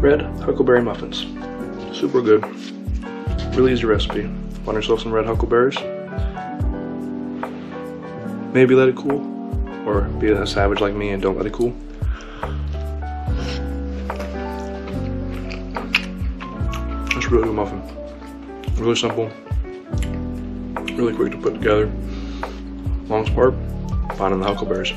red huckleberry muffins. Super good. Really easy recipe. Find yourself some red huckleberries. Maybe let it cool, or be a savage like me and don't let it cool. It's a really good muffin. Really simple. Really quick to put together. Longest part, finding the huckleberries.